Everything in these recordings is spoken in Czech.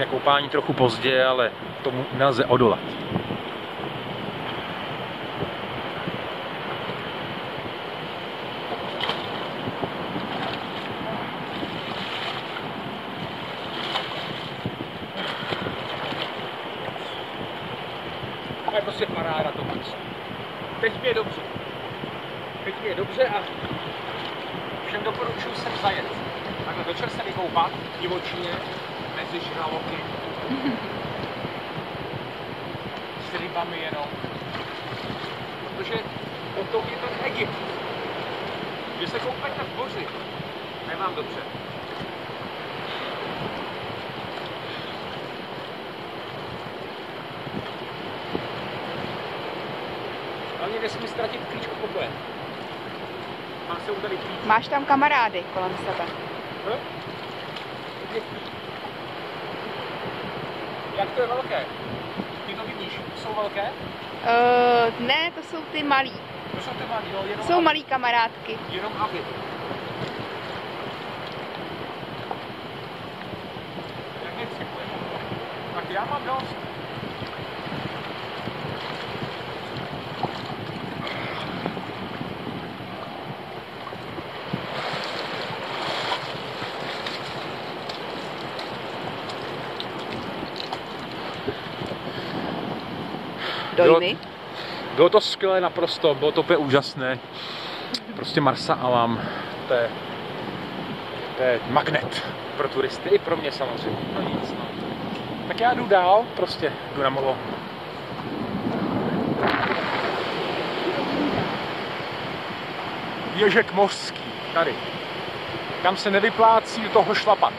na koupání trochu pozdě, ale tomu nelze odolat. To je prostě paráda to Teď mi je dobře. Teď mi je dobře a všem doporučuji sem zajet. Takhle večer se vykoupat v divočině mezi žraloky. S rybami jenom. Protože o tom je ten Egypt. Že se koupete v moři. Nemám dobře. Hlavně nesmí ztratit klíčku pokoje. Má se klíč. Máš tam kamarády kolem sebe. Hm? To je velké? Ty to vidíš, jsou velké? Uh, ne, to jsou ty malí. To jsou ty malý, no, jenom Jsou aby, malí kamarádky. Jenom aby. Jak Tak já mám dost. Dojmy. Bylo to skvělé naprosto, bylo to úplně úžasné. Prostě Marsa Alam, to je, to je magnet pro turisty, i pro mě samozřejmě. No nic, no. Tak já jdu dál, prostě jdu na molo. Ježek mořský, tady. Kam se nevyplácí do toho šlapat.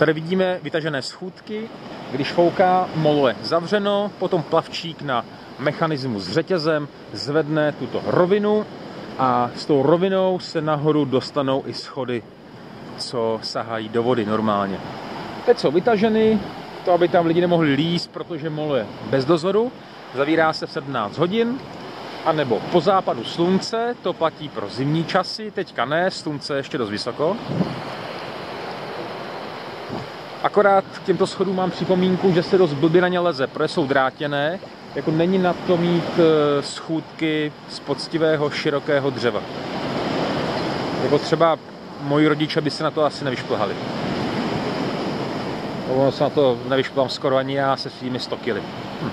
Tady vidíme vytažené schůdky, když fouká, molo je zavřeno, potom plavčík na mechanismus s řetězem zvedne tuto rovinu a s tou rovinou se nahoru dostanou i schody, co sahají do vody normálně. Teď jsou vytaženy, to aby tam lidi nemohli líst, protože molo je bez dozoru, zavírá se v 17 hodin, anebo po západu slunce, to platí pro zimní časy, teďka ne, slunce je ještě dost vysoko. Akorát k těmto schodům mám připomínku, že se dost blbě na ně leze, protože jsou drátěné, jako není na to mít eh, schůdky z poctivého, širokého dřeva. Jako třeba moji rodiče by se na to asi nevyšplhali. Ono se na to nevyšplhám skoro ani já se svými 100 kily. Hm.